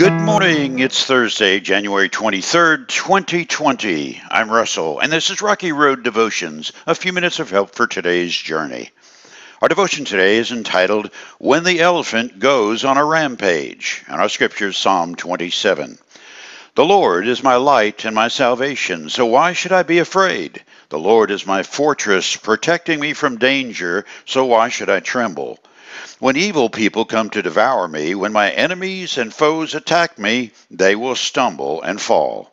Good morning. It's Thursday, January 23rd, 2020. I'm Russell, and this is Rocky Road Devotions, a few minutes of help for today's journey. Our devotion today is entitled When the Elephant Goes on a Rampage, and our scripture is Psalm 27. The Lord is my light and my salvation, so why should I be afraid? The Lord is my fortress, protecting me from danger, so why should I tremble? When evil people come to devour me, when my enemies and foes attack me, they will stumble and fall.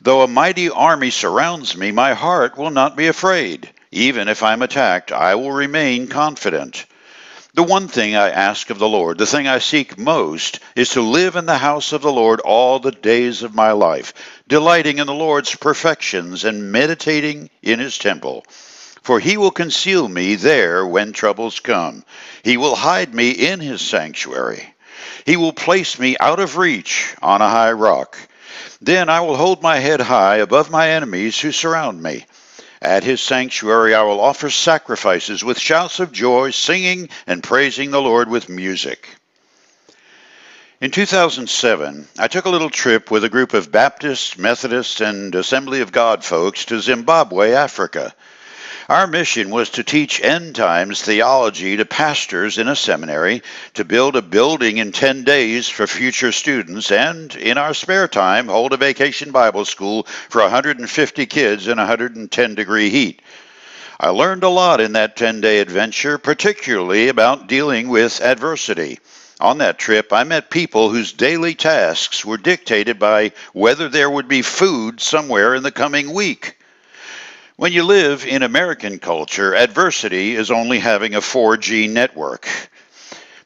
Though a mighty army surrounds me, my heart will not be afraid. Even if I'm attacked, I will remain confident. The one thing I ask of the Lord, the thing I seek most, is to live in the house of the Lord all the days of my life, delighting in the Lord's perfections and meditating in his temple. For he will conceal me there when troubles come. He will hide me in his sanctuary. He will place me out of reach on a high rock. Then I will hold my head high above my enemies who surround me. At his sanctuary I will offer sacrifices with shouts of joy, singing and praising the Lord with music. In 2007, I took a little trip with a group of Baptist, Methodist, and Assembly of God folks to Zimbabwe, Africa. Our mission was to teach end times theology to pastors in a seminary, to build a building in 10 days for future students, and in our spare time, hold a vacation Bible school for 150 kids in 110 degree heat. I learned a lot in that 10 day adventure, particularly about dealing with adversity. On that trip, I met people whose daily tasks were dictated by whether there would be food somewhere in the coming week. When you live in American culture, adversity is only having a 4G network.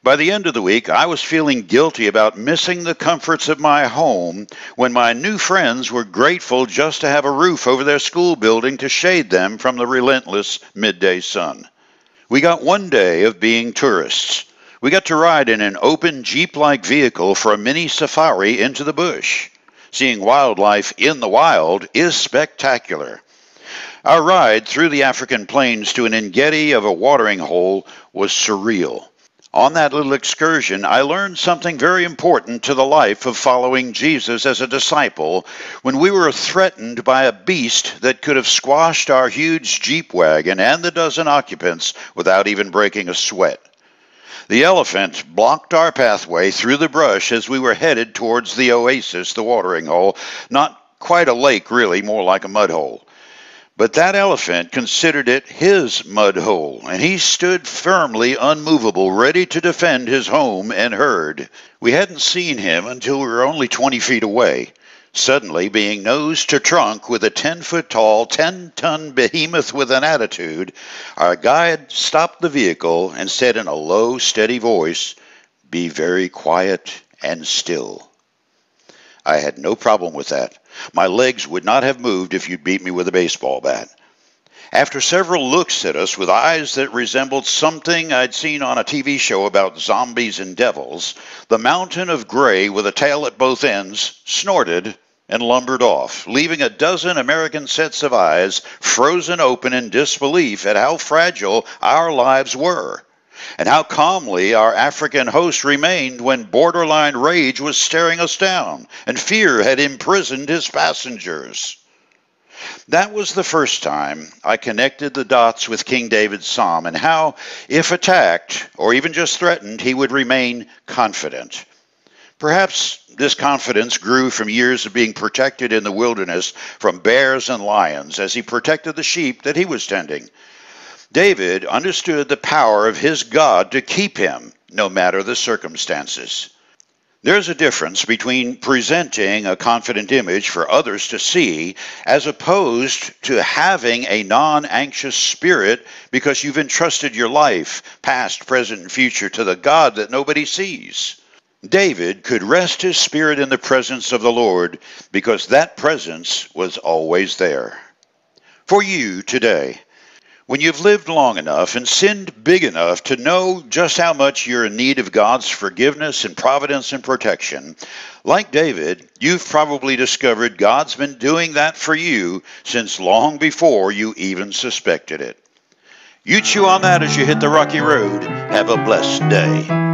By the end of the week, I was feeling guilty about missing the comforts of my home when my new friends were grateful just to have a roof over their school building to shade them from the relentless midday sun. We got one day of being tourists. We got to ride in an open Jeep like vehicle for a mini safari into the bush. Seeing wildlife in the wild is spectacular. Our ride through the African plains to an Engedi of a watering hole was surreal. On that little excursion, I learned something very important to the life of following Jesus as a disciple when we were threatened by a beast that could have squashed our huge Jeep wagon and the dozen occupants without even breaking a sweat. The elephant blocked our pathway through the brush as we were headed towards the oasis, the watering hole. Not quite a lake, really, more like a mud hole. But that elephant considered it his mud hole, and he stood firmly unmovable, ready to defend his home and herd. We hadn't seen him until we were only 20 feet away. Suddenly, being nose to trunk with a 10 foot tall, 10 ton behemoth with an attitude, our guide stopped the vehicle and said in a low, steady voice, Be very quiet and still. I had no problem with that. My legs would not have moved if you'd beat me with a baseball bat. After several looks at us with eyes that resembled something I'd seen on a TV show about zombies and devils, the mountain of gray with a tail at both ends snorted and lumbered off, leaving a dozen American sets of eyes frozen open in disbelief at how fragile our lives were and how calmly our African host remained when borderline rage was staring us down and fear had imprisoned his passengers. That was the first time I connected the dots with King David's psalm and how, if attacked or even just threatened, he would remain confident. Perhaps this confidence grew from years of being protected in the wilderness from bears and lions as he protected the sheep that he was tending David understood the power of his God to keep him no matter the circumstances. There's a difference between presenting a confident image for others to see as opposed to having a non anxious spirit because you've entrusted your life, past, present, and future, to the God that nobody sees. David could rest his spirit in the presence of the Lord because that presence was always there. For you today, when you've lived long enough and sinned big enough to know just how much you're in need of God's forgiveness and providence and protection, like David, you've probably discovered God's been doing that for you since long before you even suspected it. You chew on that as you hit the rocky road. Have a blessed day.